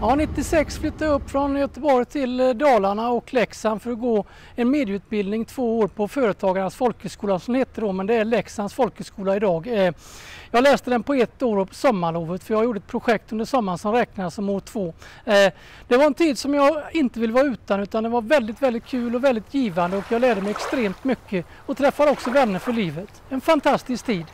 Ja, 96 flyttade jag upp från Göteborg till eh, Dalarna och Leksand för att gå en medieutbildning två år på Företagarnas folkhögskola som det heter då, men det är Leksands folkhögskola idag. Eh, jag läste den på ett år på sommarlovet för jag gjorde ett projekt under sommaren som räknas som år två. Eh, det var en tid som jag inte vill vara utan utan det var väldigt, väldigt kul och väldigt givande och jag lärde mig extremt mycket och träffade också vänner för livet. En fantastisk tid.